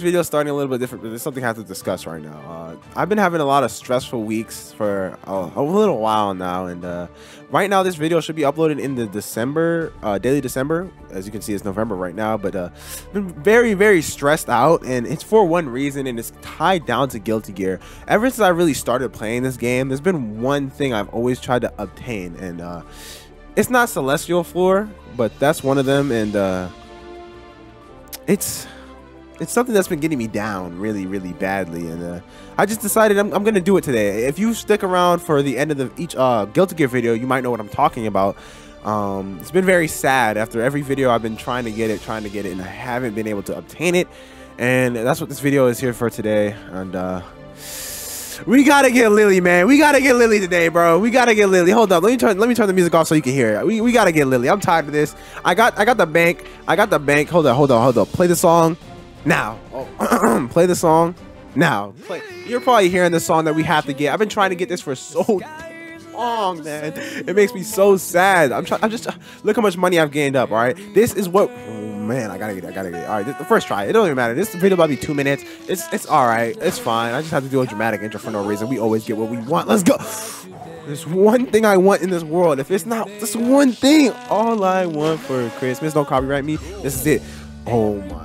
this video is starting a little bit different, but there's something I have to discuss right now. Uh, I've been having a lot of stressful weeks for a, a little while now, and uh, right now this video should be uploaded in the December, uh, daily December. As you can see, it's November right now, but uh, been very, very stressed out, and it's for one reason, and it's tied down to Guilty Gear. Ever since I really started playing this game, there's been one thing I've always tried to obtain, and uh, it's not Celestial Floor, but that's one of them, and uh, it's it's something that's been getting me down really, really badly, and uh, I just decided I'm, I'm, gonna do it today. If you stick around for the end of the each uh, Guilty Gear video, you might know what I'm talking about. Um, it's been very sad. After every video, I've been trying to get it, trying to get it, and I haven't been able to obtain it. And that's what this video is here for today. And uh, we gotta get Lily, man. We gotta get Lily today, bro. We gotta get Lily. Hold up. Let me turn. Let me turn the music off so you can hear it. We, we gotta get Lily. I'm tired of this. I got I got the bank. I got the bank. Hold up. Hold up. Hold up. Play the song now. Oh, play the song now. Play. You're probably hearing the song that we have to get. I've been trying to get this for so long, man. It makes me so sad. I'm trying. I'm just look how much money I've gained up. All right, this is what. Oh man, I gotta get. It, I gotta get. It. All right, this, the first try. It don't even matter. This video about be two minutes. It's it's all right. It's fine. I just have to do a dramatic intro for no reason. We always get what we want. Let's go. There's one thing I want in this world. If it's not this one thing, all I want for Christmas. Don't copyright me. This is it. Oh my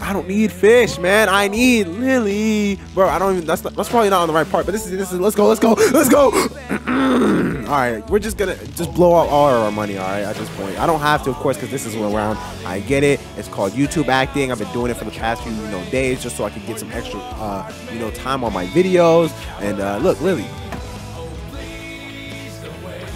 I don't need fish, man. I need Lily, bro. I don't even. That's that's probably not on the right part. But this is this is. Let's go. Let's go. Let's go. all right, we're just gonna just blow out all our money. All right, at this point, I don't have to, of course, because this is around. I get it. It's called YouTube acting. I've been doing it for the past few you know days just so I can get some extra uh, you know time on my videos. And uh, look, Lily.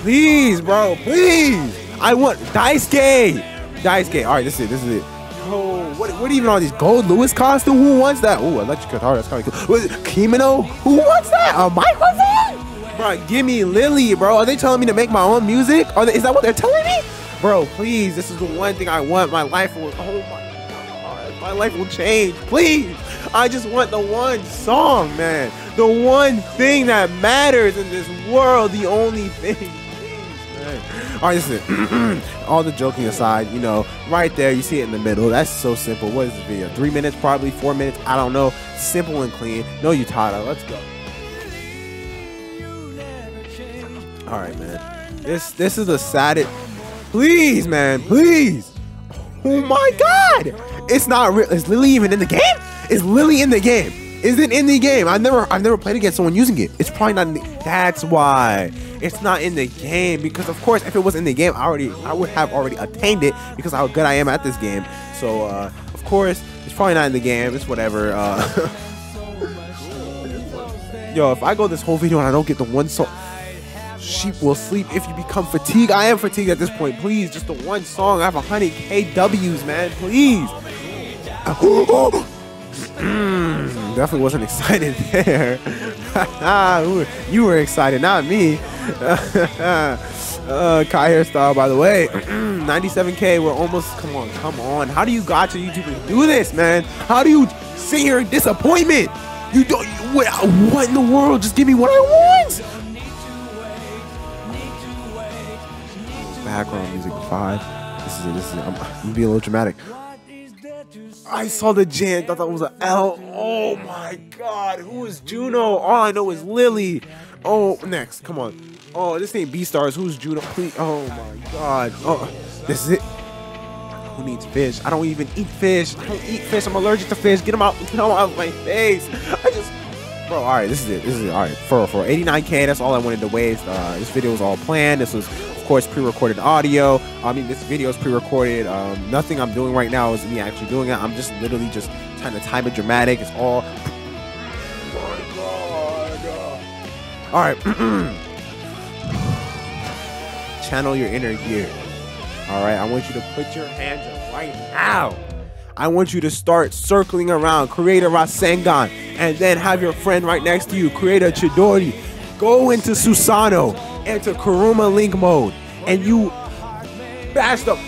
Please, bro, please. I want Dice Daisuke. Dice Gay. All right, this is it. This is it. What, what even are these Goldlewis costume? Who wants that? Oh, electric guitar. That's kind of cool. Kimono? Who wants that? A microphone? Bro, give me Lily, bro. Are they telling me to make my own music? Are they, is that what they're telling me? Bro, please. This is the one thing I want. My life will. Oh my God. My life will change. Please. I just want the one song, man. The one thing that matters in this world. The only thing. Listen. All the joking aside, you know, right there, you see it in the middle. That's so simple. What is this video? Three minutes, probably four minutes. I don't know. Simple and clean. No Utada. Let's go. All right, man. This this is the saddest. Please, man. Please. Oh my God! It's not real. Is Lily even in the game? Is Lily in the game? Is it in the game? I've never I've never played against someone using it. It's probably not in the that's why. It's not in the game because of course if it was in the game I already I would have already attained it because how good I am at this game. So uh, of course it's probably not in the game. It's whatever. Uh, Yo, if I go this whole video and I don't get the one song Sheep will sleep if you become fatigued. I am fatigued at this point. Please, just the one song. I have 100 KWs, man. Please. definitely wasn't excited there. you were excited, not me. uh, Ky hairstyle, by the way. 97k. We're almost. Come on, come on. How do you got to YouTube do this, man? How do you sit here in disappointment? You don't. What, what in the world? Just give me what I want. Background music five. This is it. This is it. I'm, I'm gonna be a little dramatic. I saw the Jan, thought that was an L. Oh my god, who is Juno? All I know is Lily. Oh, next, come on. Oh, this ain't Beastars. Who's Juno? Please. Oh my god. Oh, this is it. Who needs fish? I don't even eat fish. I don't eat fish. I'm allergic to fish. Get them out. Get them out of my face. I just. Bro, all right, this is it. This is it. All right, for for 89k, that's all I wanted to waste. Uh, this video was all planned. This was course, pre-recorded audio. I mean, this video is pre-recorded. Um, nothing I'm doing right now is me actually doing it. I'm just literally just trying to time it dramatic. It's all. All right. Channel your inner gear. All right. I want you to put your hands up right now. I want you to start circling around, create a Rasengan, and then have your friend right next to you create a Chidori. Go into Susano enter Kurama Link mode and you bashed up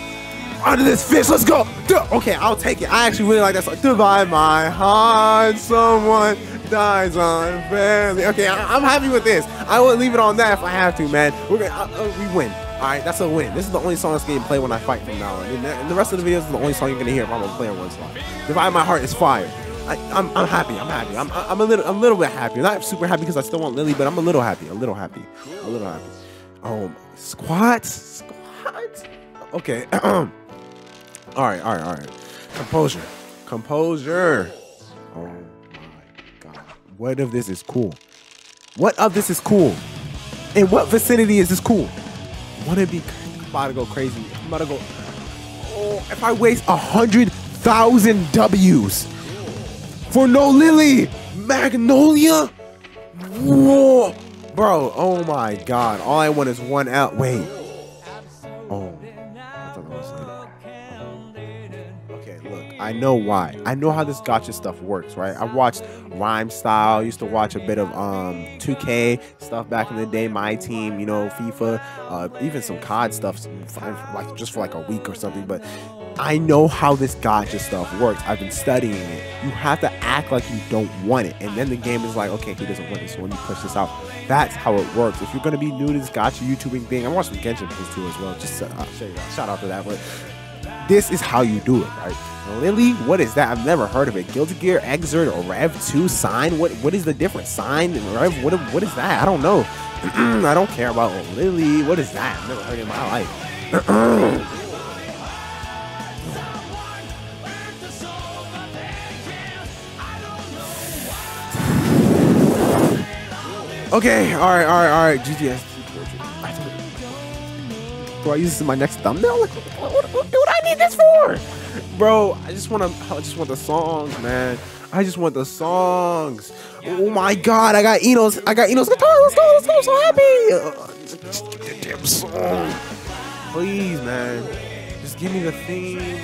under this fish. Let's go. Okay, I'll take it. I actually really like that song. Divide my heart, someone dies on unfairly. Okay, I- am happy with this. I will leave it on that if I have to, man. We're gonna uh, uh, we win. All right, that's a win. This is the only song that's getting played when I fight from now on. And the rest of the videos is the only song you're gonna hear if I'm gonna play on one slot. Divide My Heart is fire. I, am I'm, I'm happy. I'm happy. I'm, I'm a little, a little bit happy. Not super happy because I still want Lily, but I'm a little happy. A little happy. A little happy. Oh, squats, squats. Okay. all right, all right, all right. Composure, composure. Oh my god. What if this is cool? What of this is cool? In what vicinity is this cool? Wanna be? I'm about to go crazy. I'm about to go. Oh, if I waste a hundred thousand W's for no Lily Magnolia. Whoa, bro! Oh my God! All I want is one out. Wait. Oh, I know why. I know how this gotcha stuff works, right? I watched Rhyme Style. Used to watch a bit of um 2K stuff back in the day. My team, you know, FIFA, uh, even some COD stuff, like just for like a week or something. But I know how this gotcha stuff works. I've been studying it. You have to act like you don't want it. And then the game is like, okay, he doesn't want this, so let me push this out. That's how it works. If you're going to be new to this gacha YouTubing thing, I'm watching Genshin Plus too as well. Just uh, shout out to that. But this is how you do it, right? Lily, what is that? I've never heard of it. Guilty Gear, Xrd, or Rev 2, Sign? What What is the difference? Sign Rev? What, what is that? I don't know. I don't care about Lily. What is that? I've never heard it in my life. Okay, all right, all right, all right. GTS. Do I use this in my next thumbnail? Like, what, what, what, what I need this for? Bro, I just want to. I just want the songs, man. I just want the songs. Oh my god, I got I-No's. I got I-No's guitar. Let's go, let's go. I'm so happy. Uh, just a damn song, please, man. Just give me the theme.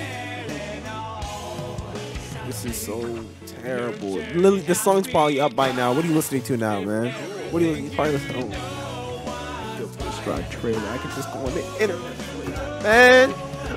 This is so terrible. Lily, the song's probably up by now. What are you listening to now, man? What are you, probably listening to? Oh, trailer. I can just go on the internet man.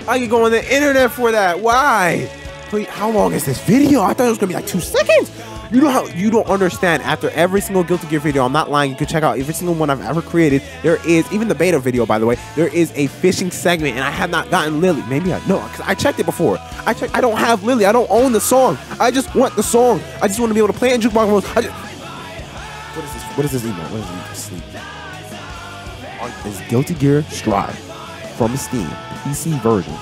I can go on the internet for that. Why? Please, how long is this video? I thought it was gonna be like two seconds. You know how you don't understand. After every single Guilty Gear video, I'm not lying. You can check out every single one I've ever created. There is even the beta video, by the way. There is a fishing segment, and I have not gotten Lily. Maybe I know because I checked it before. I checked. I don't have Lily. I don't own the song. I just want the song. I just want to be able to play in jukebox. I just, what is this? What is this email? What is this? Sleep. Is Guilty Gear Strive from Steam PC version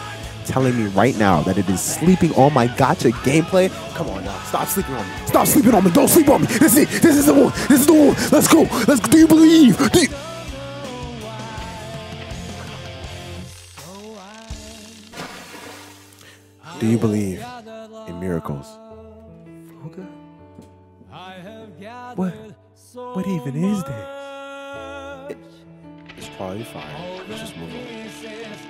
telling me right now that it is sleeping on my gacha gameplay? Come on now, stop sleeping on me. Stop sleeping on me. Don't sleep on me. This is it. This is the one. This is the one. Let's go. Let's. Do you believe? Do you Do you believe in miracles? What? What even is this? It's probably fine. Let's just move on.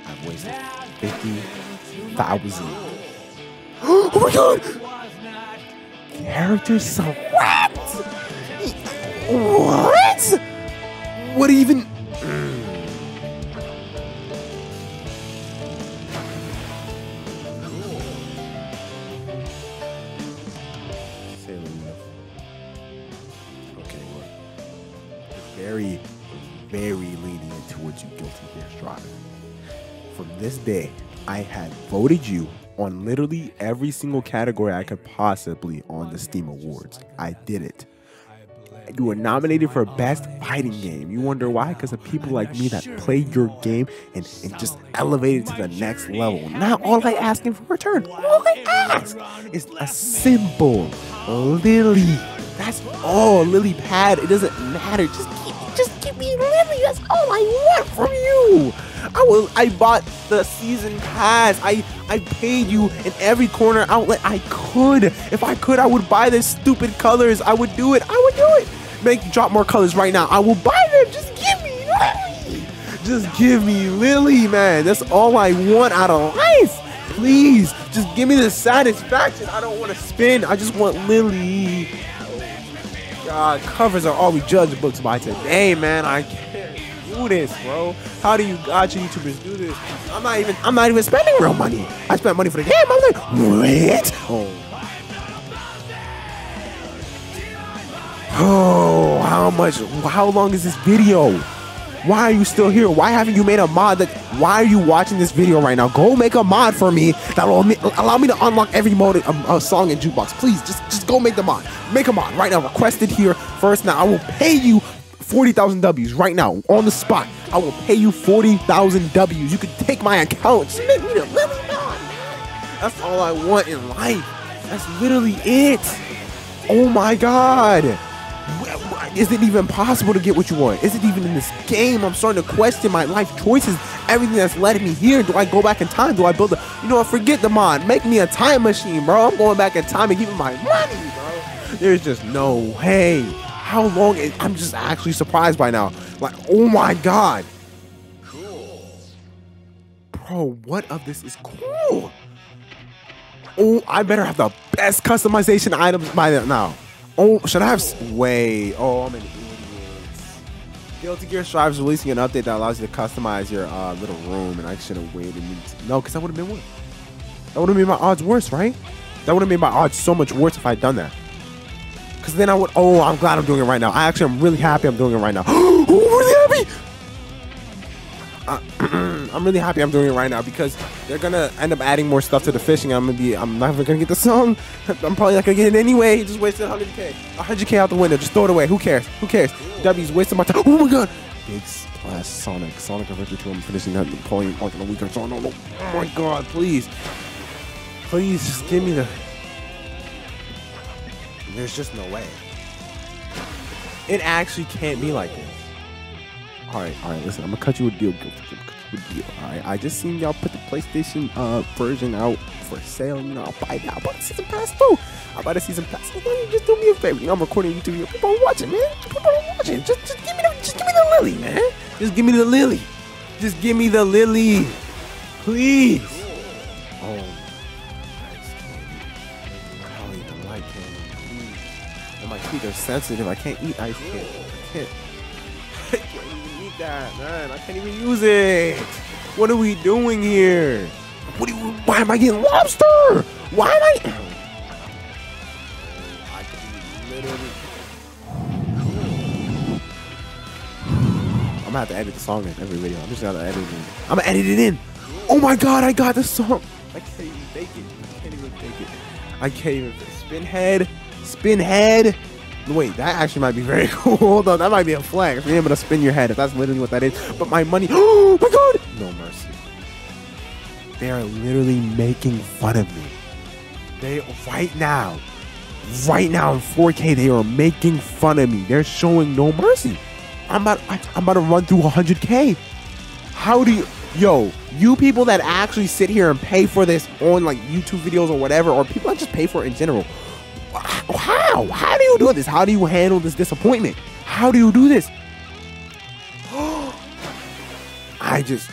I've wasted 50,000. oh my god! Character select? What? What even? Very, very lenient towards you, Guilty Gear Strive. From this day, I had voted you on literally every single category I could possibly on the Steam Awards. I did it. You were nominated for Best Fighting Game. You wonder why? Because of people like me that played your game and, and just elevated to the next level. Now, all I ask in return, all I ask is a simple Lily. That's all Lily pad. It doesn't matter. Just I want from you. I will. I bought the season pass. I I paid you in every corner outlet I could. If I could, I would buy the stupid colors. I would do it. I would do it. Make drop more colors right now. I will buy them. Just give me Lily. Just give me Lily, man. That's all I want out of life. Please, just give me the satisfaction. I don't want to spin. I just want Lily. God, covers are all we judge books by today, man. I can't do this, bro. How do you gacha YouTubers do this? I'm not even I'm not even spending real money. I spent money for the game. I'm like, what? Oh. Oh, how much? How long is this video? Why are you still here? Why haven't you made a mod that why are you watching this video right now? Go make a mod for me that will allow me to unlock every mode a, um, a song in jukebox. Please just just go make the mod. Make a mod right now. Request it here first now. I will pay you 40,000 W's right now on the spot. I will pay you 40,000 W's. You can take my account. Make me. That's all I want in life. That's literally it. Oh my god. Is it even possible to get what you want? Is it even in this game? I'm starting to question my life choices, everything that's led me here. Do I go back in time? Do I build a, you know forget the mod. Make me a time machine, bro. I'm going back in time and giving my money, bro. There's just no way. How long? Is, I'm just actually surprised by now. Like, oh my God. Cool. Bro, what of this is cool? Oh, I better have the best customization items by now. Oh, should I have? Wait. Oh, I'm an idiot. Guilty Gear Strive is releasing an update that allows you to customize your uh, little room, and I should have waited. No, because that would have been worse. That would have made my odds worse, right? That would have made my odds so much worse if I had done that. Because then I would. Oh, I'm glad I'm doing it right now. I actually am really happy I'm doing it right now. oh, really happy. Uh, I'm really happy I'm doing it right now because they're gonna end up adding more stuff to the fishing. I'm gonna be, I'm not even gonna get the song. I'm probably not gonna get it anyway. Just wasted 100k, 100k out the window. Just throw it away. Who cares? Who cares? W's wasting my time. Oh my god! Big splash Sonic, Sonic Adventure 2. I'm finishing that playing like in a week or so. Oh my god! Please, please, just give me the. There's just no way. It actually can't be like this. All right, all right. Listen, I'm gonna cut you a deal. You a deal. All right. I just seen y'all put the PlayStation uh version out for sale. You know, I'll buy that. I'll buy the season pass too. I'll buy the season pass. Just do me a favor. You know, I'm recording YouTube video. People are watching, man. People are watching. Just, just give me the, just give me the lily, man. Just give me the lily. Just give me the lily, please. Are sensitive. I can't eat ice candy. I can't. I can't even eat that, man. I can't even use it. What are we doing here? What do you, why am I getting lobster? Why am I? I literally. I'm gonna have to edit the song in every video. I'm just gonna edit it in. I'm gonna edit it in. Oh my god, I got the song. I can't even take it. I can't even take it. I can't even. Spin head. Spin head. Wait, that actually might be very cool. Hold on, that might be a flag. Being able to spin your head, if that's literally what that is. But my money, oh my god! No mercy. They are literally making fun of me. They, right now, right now in 4K, they are making fun of me. They're showing no mercy. I'm about, I'm about to run through 100K. How do you, yo, you people that actually sit here and pay for this on like YouTube videos or whatever, or people that just pay for it in general, how? How do you do this? How do you handle this disappointment? How do you do this? I just.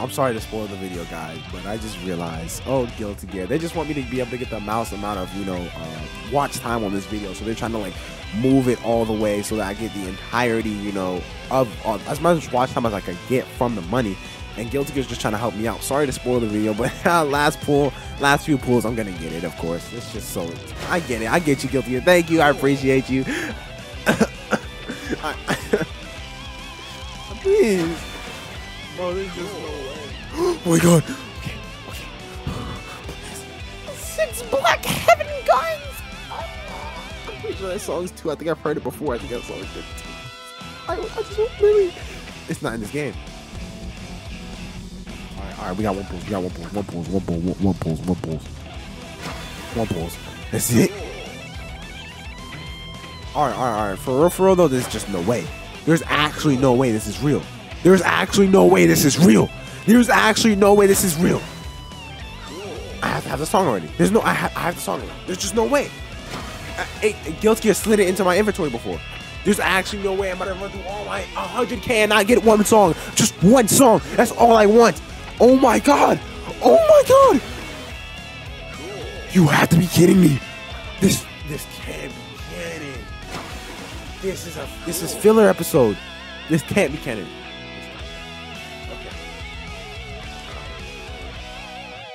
I'm sorry to spoil the video, guys, but I just realized, oh, Guilty Gear. They just want me to be able to get the mouse amount of, you know, uh, watch time on this video. So they're trying to, like, move it all the way so that I get the entirety, you know, of uh, as much watch time as I can get from the money and Guilty Gear's just trying to help me out. Sorry to spoil the video, but last pull, last few pulls, I'm gonna get it, of course. It's just so I get it. I get you, Guilty Gear. Thank you. I appreciate you. Please. Bro, there's just no way. oh my god. Okay, okay. Six black heaven guns. I'm pretty sure that song's two. I think I've heard it before. I think that song's good too. I, I just really. It's not in this game. All right, we got one pulls. We got one pulls. One pulls. One pulls. One pulls. One pulls. One pulls. That's it. All right, all right, all right. For real, for real though, there's just no way. There's actually no way this is real. There's actually no way this is real. There's actually no way this is real. I have to have the song already. There's no. I have, I have the song already. There's just no way. Uh, I, I, Guilty Gear slid it into my inventory before. There's actually no way I'm about to run through all my 100k and not get one song. Just one song. That's all I want. Oh my god! Oh my god! You have to be kidding me! This this can't be canon. This is a this is filler episode. This can't be canon. Okay.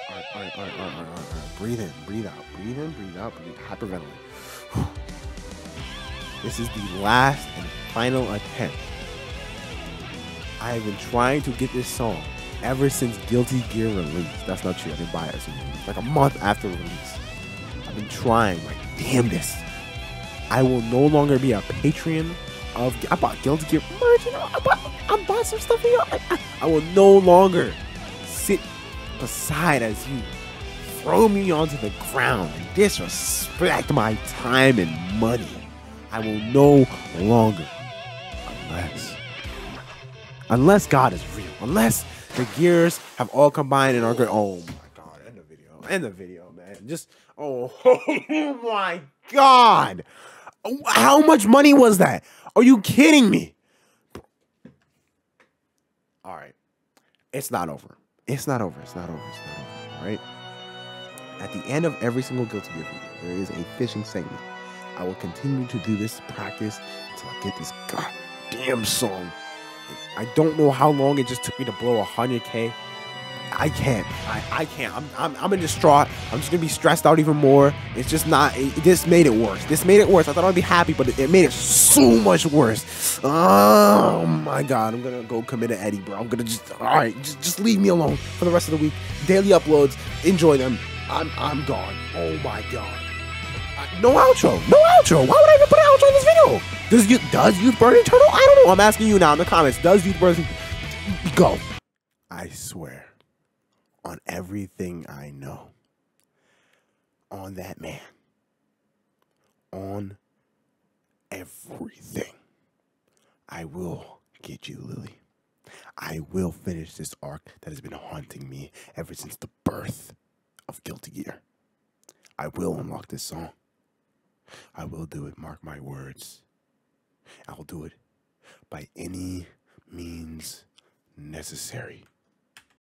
Alright, alright, alright, alright, alright. Breathe in, breathe out, breathe in, breathe out, breathe hyperventilate. This is the last and final attempt I have been trying to get this song ever since Guilty Gear released. That's not true. I didn't buy it like a month after release. I've been trying, like, damn this. I will no longer be a patron of. I bought Guilty Gear merch. You know, I bought, I bought some stuff. You I, I will no longer sit beside as you throw me onto the ground and disrespect my time and money. I will no longer, unless, unless God is real, unless the gears have all combined and are good. Oh my God! End the video. End the video, man. Just oh, oh my God! How much money was that? Are you kidding me? All right, it's not over. It's not over. It's not over. It's not over. All right. At the end of every single Guilty Gear video, there is a fishing segment. I will continue to do this practice until I get this goddamn song. I don't know how long it just took me to blow 100k. I can't. I, I can't. I'm, I'm, I'm in distraught. I'm just gonna be stressed out even more. It's just not. It, this made it worse. This made it worse. I thought I'd be happy, but it, it, made it so much worse. Oh my god. I'm gonna go commit an Eddie, bro. I'm gonna just. All right, just just leave me alone for the rest of the week. Daily uploads. Enjoy them. I'm I'm gone. Oh my god. No outro. No outro. Why would I even put an outro in this video? Does you does Youth Burn Eternal? I don't know. I'm asking you now in the comments. Does Youth Burn Go. I swear on everything I know. On that man. On everything. I will get you, Lily. I will finish this arc that has been haunting me ever since the birth of Guilty Gear. I will unlock this song. I will do it, mark my words. I will do it by any means necessary.